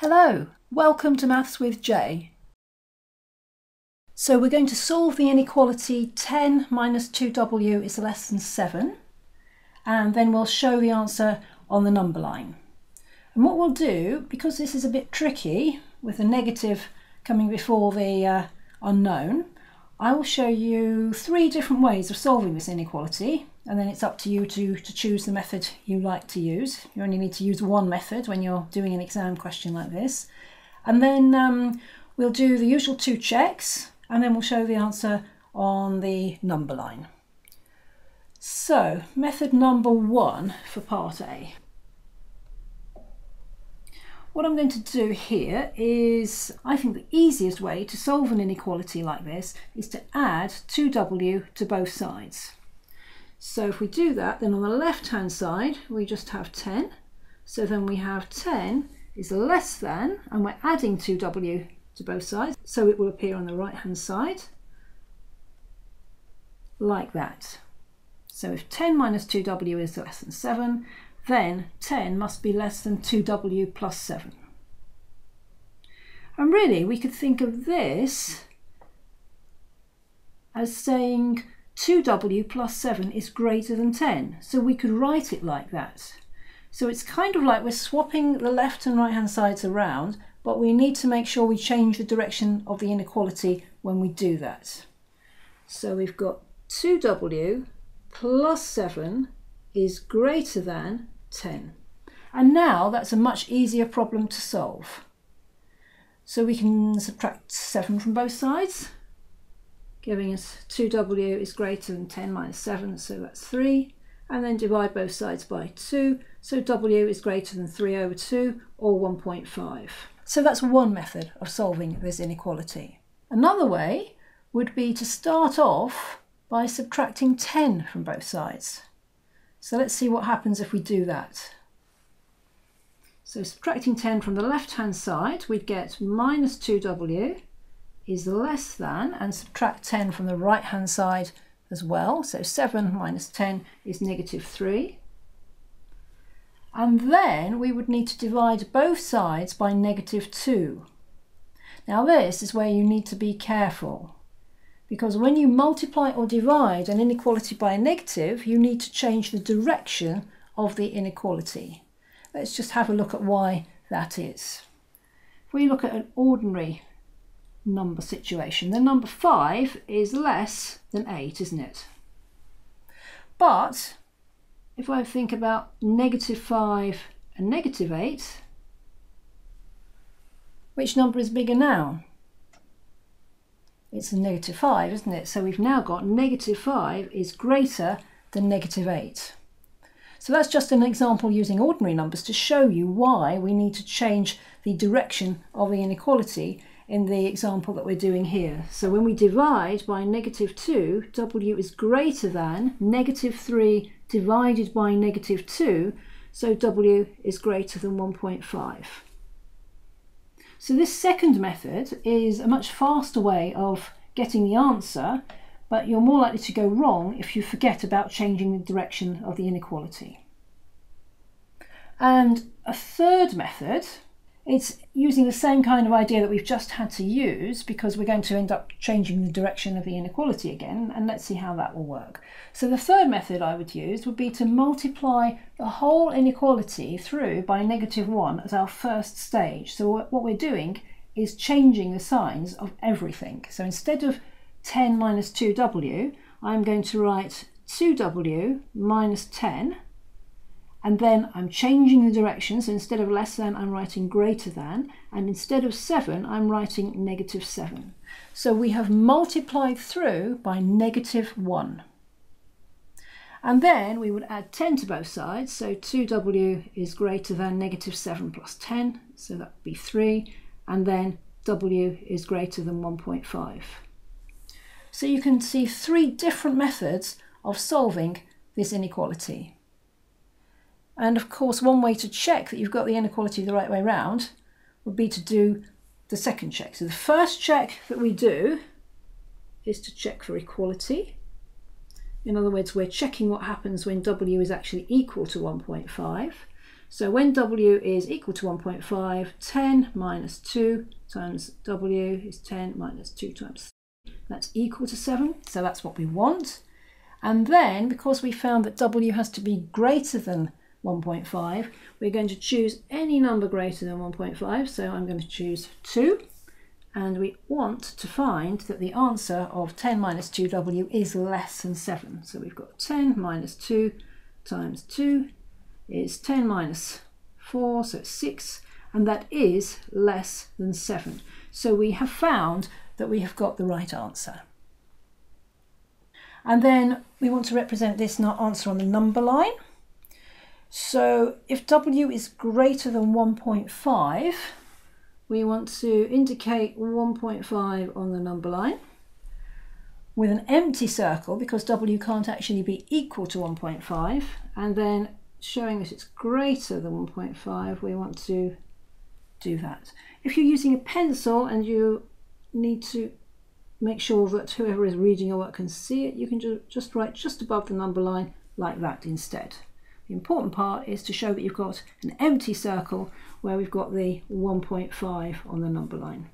Hello, welcome to Maths with Jay. So we're going to solve the inequality 10 minus 2w is less than 7 and then we'll show the answer on the number line. And what we'll do, because this is a bit tricky with the negative coming before the uh, unknown, I will show you three different ways of solving this inequality and then it's up to you to, to choose the method you like to use. You only need to use one method when you're doing an exam question like this. And then um, we'll do the usual two checks and then we'll show the answer on the number line. So, method number one for part A. What I'm going to do here is, I think the easiest way to solve an inequality like this is to add 2w to both sides. So if we do that, then on the left-hand side, we just have 10. So then we have 10 is less than, and we're adding 2w to both sides. So it will appear on the right-hand side like that. So if 10 minus 2w is less than 7, then 10 must be less than 2w plus 7. And really, we could think of this as saying 2w plus 7 is greater than 10. So we could write it like that. So it's kind of like we're swapping the left and right hand sides around, but we need to make sure we change the direction of the inequality when we do that. So we've got 2w plus 7 is greater than 10. And now that's a much easier problem to solve. So we can subtract 7 from both sides giving us 2w is greater than 10 minus 7, so that's 3. And then divide both sides by 2, so w is greater than 3 over 2, or 1.5. So that's one method of solving this inequality. Another way would be to start off by subtracting 10 from both sides. So let's see what happens if we do that. So subtracting 10 from the left-hand side, we'd get minus 2w is less than, and subtract 10 from the right hand side as well. So 7 minus 10 is negative 3. And then we would need to divide both sides by negative 2. Now this is where you need to be careful because when you multiply or divide an inequality by a negative, you need to change the direction of the inequality. Let's just have a look at why that is. If we look at an ordinary number situation. The number 5 is less than 8, isn't it? But if I think about negative 5 and negative 8, which number is bigger now? It's a negative 5, isn't it? So we've now got negative 5 is greater than negative 8. So that's just an example using ordinary numbers to show you why we need to change the direction of the inequality in the example that we're doing here. So when we divide by negative 2, w is greater than negative 3 divided by negative 2, so w is greater than 1.5. So this second method is a much faster way of getting the answer, but you're more likely to go wrong if you forget about changing the direction of the inequality. And a third method it's using the same kind of idea that we've just had to use because we're going to end up changing the direction of the inequality again and let's see how that will work. So the third method I would use would be to multiply the whole inequality through by negative 1 as our first stage. So what we're doing is changing the signs of everything. So instead of 10 minus 2w, I'm going to write 2w minus 10 and then I'm changing the direction so instead of less than I'm writing greater than and instead of 7 I'm writing negative 7 so we have multiplied through by negative 1 and then we would add 10 to both sides so 2w is greater than negative 7 plus 10 so that would be 3 and then w is greater than 1.5 so you can see three different methods of solving this inequality. And of course, one way to check that you've got the inequality the right way round would be to do the second check. So the first check that we do is to check for equality. In other words, we're checking what happens when W is actually equal to 1.5. So when w is equal to 1.5, 10 minus 2 times w is 10 minus 2 times. That's equal to 7, so that's what we want. And then, because we found that w has to be greater than 1.5, we're going to choose any number greater than 1.5. So I'm going to choose 2. And we want to find that the answer of 10 minus 2w is less than 7. So we've got 10 minus 2 times 2 is 10 minus 4, so it's 6, and that is less than 7. So we have found that we have got the right answer. And then we want to represent this answer on the number line. So if w is greater than 1.5, we want to indicate 1.5 on the number line with an empty circle because w can't actually be equal to 1.5 and then showing that it's greater than 1.5 we want to do that. If you're using a pencil and you need to make sure that whoever is reading your work can see it you can ju just write just above the number line like that instead. The important part is to show that you've got an empty circle where we've got the 1.5 on the number line.